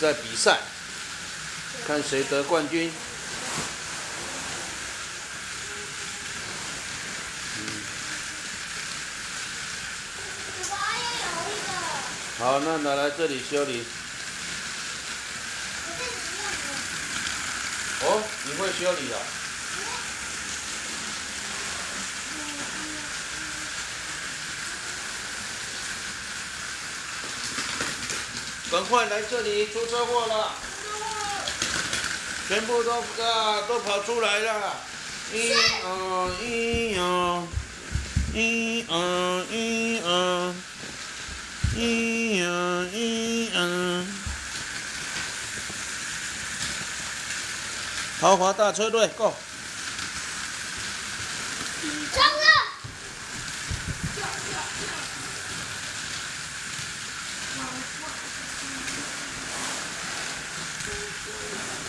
在比赛，看谁得冠军。好，那拿来这里修理。哦，你会修理啊？赶快来这里，出车祸了！全部都啊都跑出来了！一二一二一二一二一二一二，豪华大车队，Go！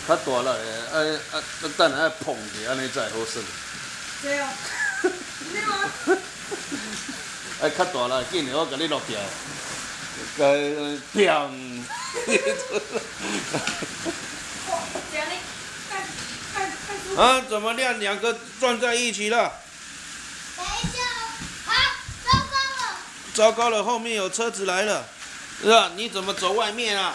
较大了，哎啊，等下碰去，安尼才好耍。对哦。你吗？哎，较大了，紧的，我甲你落掉。该掉。啊，怎么亮？两个撞在一起了。等一下，啊，糟糕了。糟糕了，后面有车子来了。是啊，你怎么走外面啊？